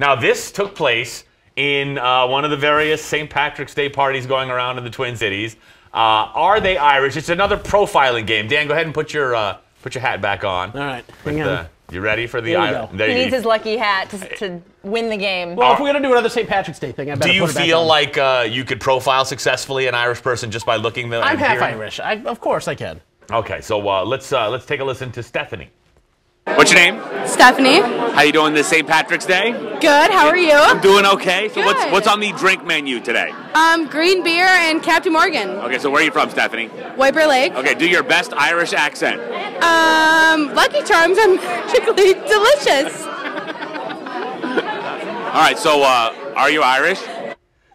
Now, this took place in uh, one of the various St. Patrick's Day parties going around in the Twin Cities. Uh, are they Irish? It's another profiling game. Dan, go ahead and put your uh, put your hat back on. All right, With hang on. the- you ready for the Here Irish? There He you needs his lucky hat to, to win the game. Well, if we're gonna do another St. Patrick's Day thing, I better Do you put it back feel on. like uh, you could profile successfully an Irish person just by looking them? I'm half hearing- Irish? I, of course I can. Okay, so uh, let's uh, let's take a listen to Stephanie. What's your name? Stephanie. How you doing this St. Patrick's Day? Good. How are you? I'm doing okay. So what's Good. what's on the drink menu today? Um, green beer and Captain Morgan. Okay, so where are you from, Stephanie? White Bear Lake. Okay, do your best Irish accent. Um, Lucky Charms are magically delicious. All right, so uh, are you Irish?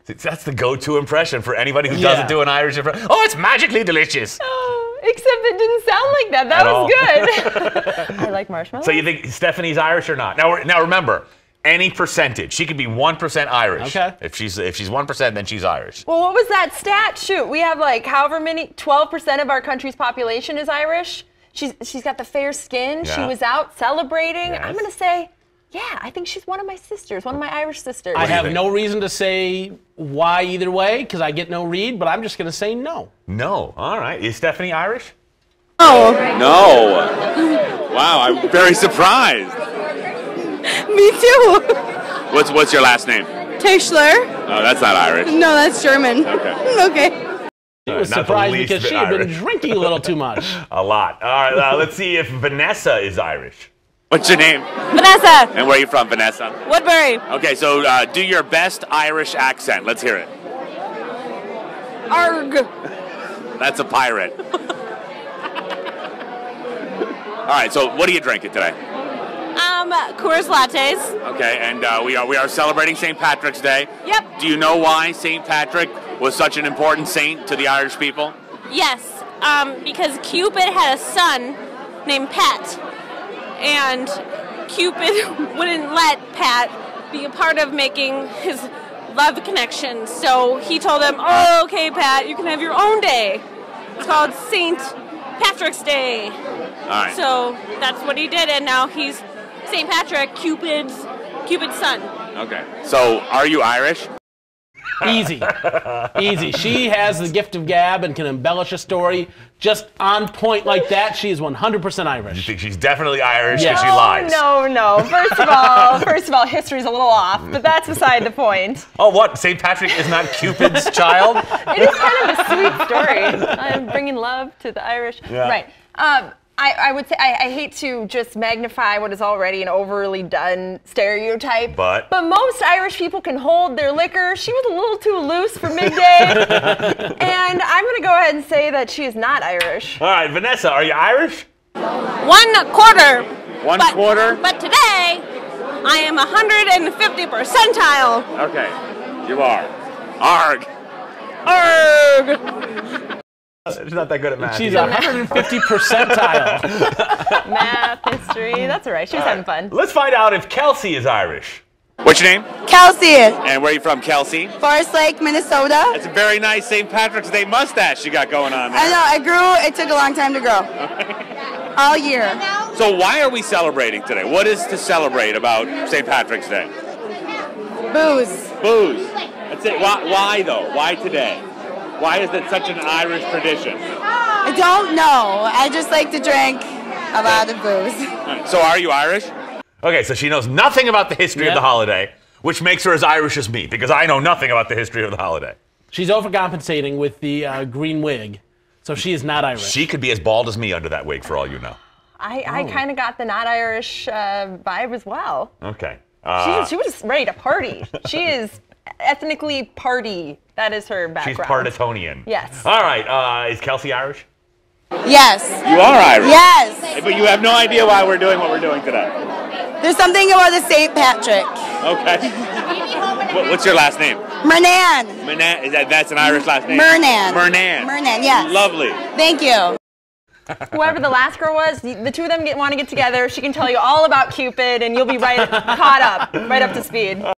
That's the go-to impression for anybody who Yeah. doesn't do an Irish impression. Oh, it's magically delicious. Except it didn't sound like that. That At all. was good. I like marshmallows. So you think Stephanie's Irish or not? Now, now remember, any percentage. She could be one percent Irish. Okay. If she's if she's one percent, then she's Irish. well, what was that stat? Shoot, we have like however many, 12% of our country's population is Irish. She's she's got the fair skin. She was out celebrating. Yes. I'm gonna say, yeah, I think she's one of my sisters, one of my Irish sisters. I have no reason to say why either way because I get no read, but I'm just gonna say no. No. All right. Is Stephanie Irish? Oh, No. Wow, I'm very surprised. me too. What's what's your last name? Tischler. Oh, that's not Irish. No, that's German. Okay. Okay. She was not the surprised because she had been drinking a little too much. A lot. All right. Uh, let's see if Vanessa is Irish. What's your name? Vanessa. And where are you from, Vanessa? Woodbury. Okay, so uh, do your best Irish accent. Let's hear it. Arg. That's a pirate. All right, so what are you drinking today? Um, Coors Lattes. Okay, and uh, we are we are celebrating St. Patrick's Day. Yep. Do you know why St. Patrick was such an important saint to the Irish people? Yes, um, because Cupid had a son named Pat, and Cupid wouldn't let Pat be a part of making his love connection. So he told him, "Oh, okay, Pat, you can have your own day. It's called Saint Patrick's Day." Right. So that's what he did, and now he's Saint Patrick, Cupid's Cupid's son. okay. So are you Irish? Easy. Easy. She has the gift of gab and can embellish a story just on point like that. She is 100% Irish. You think she's definitely Irish Yeah. because she Oh, lies? no, no. First of all, first of all, history's a little off, but that's beside the point. Oh, what? St. Patrick is not Cupid's child? It is kind of a sweet story. I'm bringing love to the Irish. Yeah. Right. Um, I, I would say I, I hate to just magnify what is already an overly done stereotype. But? but most Irish people can hold their liquor. She was a little too loose for midday, and I'm going to go ahead and say that she is not Irish. All right, Vanessa, are you Irish? One quarter. One but, quarter? But today, I am 150 percentile. Okay. You are. Arg. Erg. She's not that good at math. She's 150 percentile. Math, history, that's all right. She was having fun. Let's find out if Kelsey is Irish. What's your name? Kelsey. And where are you from, Kelsey? Forest Lake, Minnesota. That's a very nice St. Patrick's Day mustache you got going on there. I know. I grew. It took a long time to grow. All year. So why are we celebrating today? What is to celebrate about St. Patrick's Day? Booze. Booze. That's it. Why, why though? Why today? Why is it such an Irish tradition? I don't know. I just like to drink a lot of booze. So are you Irish? Okay, so she knows nothing about the history of the holiday, which makes her as Irish as me because I know nothing about the history of the holiday. She's overcompensating with the uh, green wig, so she is not Irish. She could be as bald as me under that wig for all you know. I, I kind of got the not Irish uh, vibe as well. Okay. She, Uh, she was ready to party. She is ethnically party. That is her background. she's background. Partatonian. Yes. All right. Uh, is Kelsey Irish? Yes. You are Irish. Yes. But you have no idea why we're doing what we're doing today. There's something about the St. Patrick. Okay. What- what's your last name? Mernan. Mernan. Is that that's an Irish last name? Mernan. Mernan. Mernan, yes. Lovely. Thank you. Whoever the last girl was, the the two of them get, want to get together. She can tell you all about Cupid, and you'll be right caught up, right up to speed.